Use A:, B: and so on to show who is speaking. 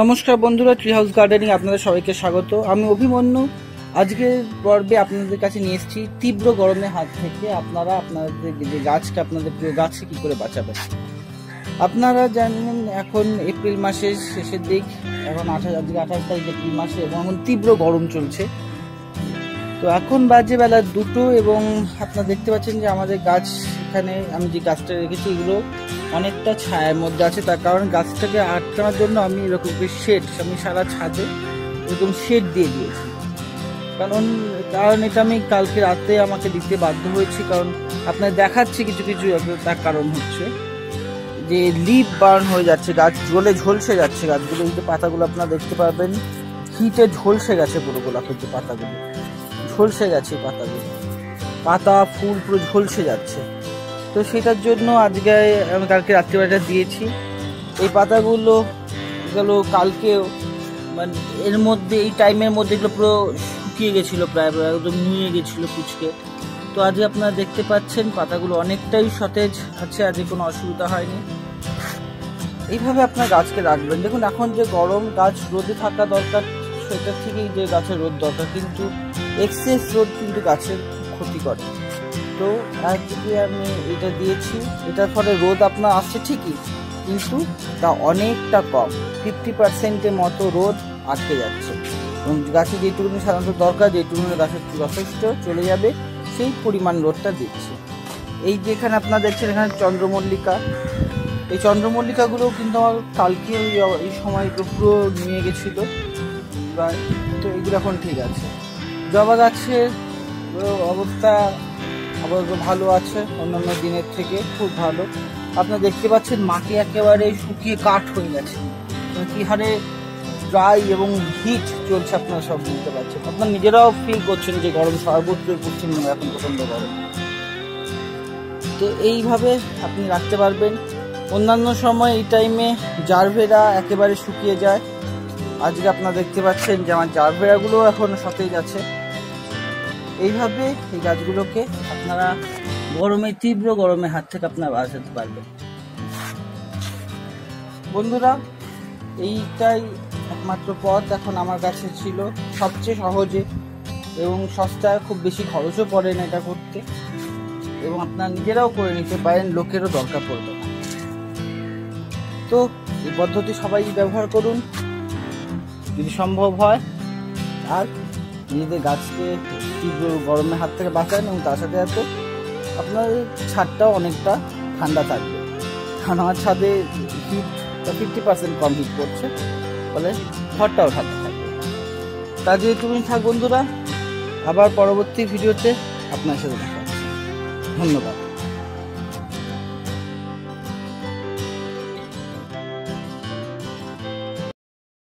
A: নমস্কার বন্ধুরা tree house gardening আপনাদের সবাইকে স্বাগত। আমি অভিমন্যু। আজকের পর্বে আপনাদের কাছে নিয়ে এসেছি তীব্র গরমের হাত থেকে আপনারা আপনাদের যে গাছকে, আপনাদের প্রিয় গাছকে কী করে বাঁচাবেন। আপনারা জানেন এখন এপ্রিল মাসের শেষের দিক, এখন আঠাশ, আজকে আঠাশ তারিখ এপ্রিল মাসে, এবং এখন তীব্র গরম চলছে। তো এখন বাজে বেলা দুটো এবং আপনারা দেখতে পাচ্ছেন যে আমাদের গাছ এখানে, আমি যে গাছটা রেখেছি এগুলো অনেকটা ছায়ার মধ্যে আছে, তার কারণ গাছটাকে আটকানোর জন্য আমি এরকম শেড আমি সারা ছাদে এরকম শেড দিয়ে দিয়েছি। কারণ কারণ এটা আমি কালকে রাতে আমাকে দিতে বাধ্য হয়েছি, কারণ আপনার দেখাচ্ছি কিছু কিছু তার কারণ হচ্ছে যে লিপ বার্ন হয়ে যাচ্ছে, গাছ জ্বলে ঝলসে যাচ্ছে, গাছগুলো এই যে পাতাগুলো আপনারা দেখতে পারবেন হিটে ঝলসে গেছে পুরো গোলাপের যে পাতাগুলো। ঝলসে গেছে পাতাগুলো। পাতা, ফুল পুরো ঝলসে যাচ্ছে। তো সেটার জন্য আজকে আমি কালকে রাত্রিবেলাটা দিয়েছি। এই পাতাগুলো গেল কালকেও মানে এর মধ্যে, এই টাইমের মধ্যে এগুলো পুরো শুকিয়ে গেছিল প্রায় একদম নুয়ে গেছিল কুচকে তো আজকে আপনারা দেখতে পাচ্ছেন পাতাগুলো অনেকটাই সতেজ আছে, আজকে কোনো অসুবিধা হয়নি। এইভাবে আপনার গাছকে রাখবেন। দেখুন, এখন যে গরম গাছ রোদে থাকা দরকার সেটা থেকেই যে গাছের রোদ দরকার, কিন্তু এক্সেস রোদ কিন্তু গাছের ক্ষতি করে। তো একদিকে আমি এটা দিয়েছি, এটার ফলে রোদ আপনার আসছে ঠিকই, কিন্তু তা অনেকটা কম ফিফটি পার্সেন্টের মতো রোদ আটকে যাচ্ছে। এবং গাছে যেটুকুনি সাধারণত দরকার, যেটুকুনি গাছের যথেষ্ট চলে যাবে, সেই পরিমাণ রোদটা দিচ্ছে। এই যে এখানে আপনারা দেখছেন এখানে চন্দ্রমল্লিকা। এই চন্দ্রমল্লিকাগুলোও কিন্তু আমার কালকে এই সময় পুরো নিয়ে গেছিল। প্রায় তো এগুলো এখন ঠিক আছে। জবা গাছের অবস্থা আপাতত ভালো আছে, অন্যান্য দিনের থেকে খুব ভালো। আপনারা দেখতে পাচ্ছেন মাটি একেবারে শুকিয়ে কাঠ হয়ে গেছে। কি হারে ড্রাই এবং হিট চলছে আপনারা সব বুঝতে পারছেন। আপনার নিজেরাও ফিল করছেন যে গরম সর্বত্র পশ্চিমবঙ্গে এখন প্রচণ্ড গরম। তো এইভাবে আপনি রাখতে পারবেন। অন্যান্য সময় এই টাইমে জারভেরা একেবারে শুকিয়ে যায়। আজকে আপনারা দেখতে পাচ্ছেন যে আমার জারভেরাগুলো এখন সতেজ আছে, এইভাবে এই গাছগুলোকে আপনারা গরমে, তীব্র গরমের হাত থেকে আপনারা বাঁচাতে পারবেন। বন্ধুরা, এইটাই একমাত্র পথ। এখন আমার কাছে ছিল সবচেয়ে সহজে এবং সস্তায় খুব বেশি খরচও পড়ে না এটা করতে। এবং আপনারা নিজেরাও করে নিতে পারেন, লোকেরও দরকার পড়বে তো এই পদ্ধতি সবাই ব্যবহার করুন। যদি সম্ভব হয়, আর নিজেদের গাছকে তীব্র গরমের হাত থেকে বাঁচান এবং তার সাথে সাথে আপনার ছাদটাও অনেকটা ঠান্ডা থাকবে। কারণ আমার ছাদে হিট ফিফটি পার্সেন্ট কম হিট পড়ছে ফলে ঘরটাও ঠান্ডা থাকবে। তা যেহেতুকুনি থাক বন্ধুরা, আবার পরবর্তী ভিডিওতে আপনার সাথে দেখা ধন্যবাদ।